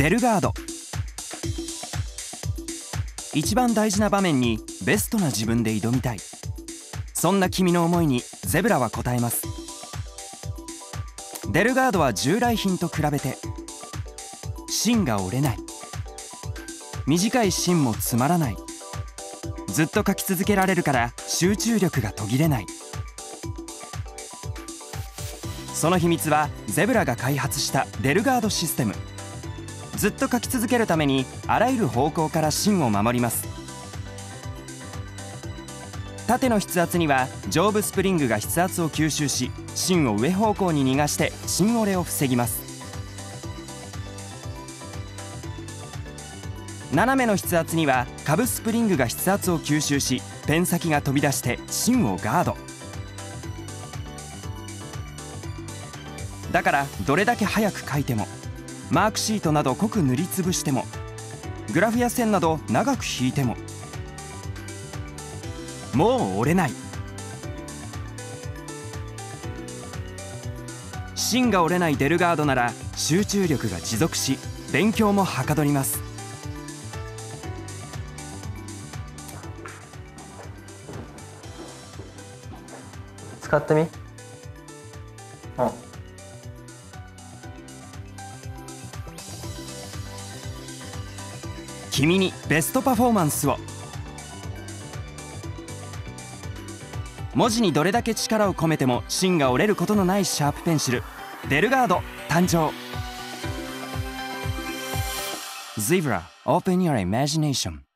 デルガード。一番大事な場面にベストな自分で挑みたい。そんな君の思いにゼブラは答えます。デルガードは従来品と比べて芯が折れない。短い芯もつまらない。ずっと書き続けられるから集中力が途切れない。その秘密はゼブラが開発したデルガードシステム。ずっと書き続けるためにあらゆる方向から芯を守ります。縦の筆圧には上部スプリングが筆圧を吸収し芯を上方向に逃がして芯折れを防ぎます。斜めの筆圧には下部スプリングが筆圧を吸収しペン先が飛び出して芯をガード。だからどれだけ速く書いてもマークシートなど濃く塗りつぶしてもグラフや線など長く引いてももう折れない。芯が折れないデルガードなら集中力が持続し勉強もはかどります。使ってみ？あ君にベストパフォーマンスを。文字にどれだけ力を込めても芯が折れることのないシャープペンシル。デルガード誕生。Zebra Open Your Imagination.